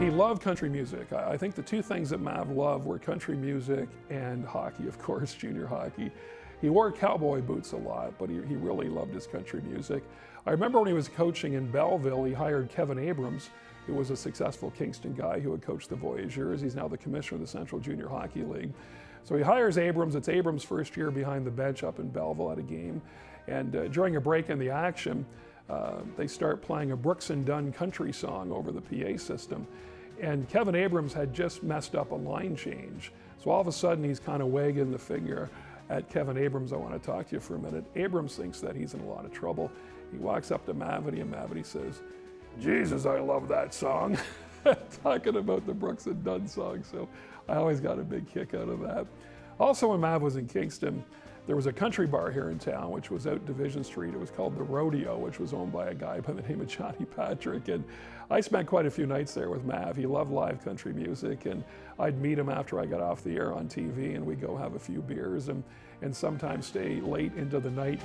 He loved country music. I think the two things that Mav loved were country music and hockey, of course, junior hockey. He wore cowboy boots a lot, but he, he really loved his country music. I remember when he was coaching in Belleville, he hired Kevin Abrams, who was a successful Kingston guy who had coached the Voyageurs. He's now the commissioner of the Central Junior Hockey League. So he hires Abrams. It's Abrams' first year behind the bench up in Belleville at a game. And uh, during a break in the action, uh, they start playing a Brooks and Dunn country song over the PA system. And Kevin Abrams had just messed up a line change. So all of a sudden, he's kind of wagging the finger at Kevin Abrams. I want to talk to you for a minute. Abrams thinks that he's in a lot of trouble. He walks up to Mavety, and Mavety says, Jesus, I love that song. Talking about the Brooks and Dunn song. So I always got a big kick out of that. Also, when Mav was in Kingston, there was a country bar here in town, which was out Division Street. It was called The Rodeo, which was owned by a guy by the name of Johnny Patrick. And I spent quite a few nights there with Mav. He loved live country music. And I'd meet him after I got off the air on TV, and we'd go have a few beers and, and sometimes stay late into the night.